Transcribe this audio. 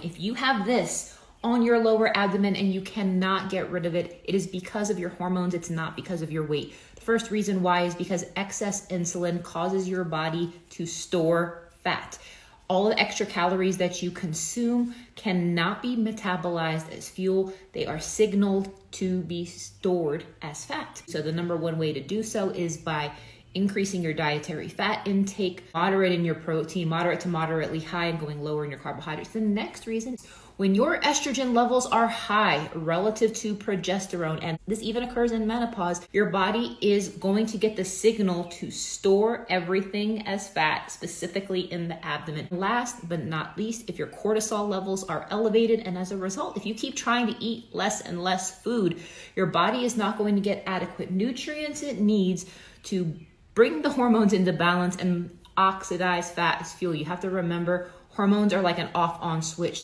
If you have this on your lower abdomen and you cannot get rid of it, it is because of your hormones, it's not because of your weight. The first reason why is because excess insulin causes your body to store fat. All the extra calories that you consume cannot be metabolized as fuel. They are signaled to be stored as fat. So, the number one way to do so is by increasing your dietary fat intake, moderate in your protein, moderate to moderately high, and going lower in your carbohydrates. The next reason, when your estrogen levels are high relative to progesterone, and this even occurs in menopause, your body is going to get the signal to store everything as fat, specifically in the abdomen. Last but not least, if your cortisol levels are elevated, and as a result, if you keep trying to eat less and less food, your body is not going to get adequate nutrients it needs to bring the hormones into balance and oxidize fat as fuel. You have to remember hormones are like an off on switch.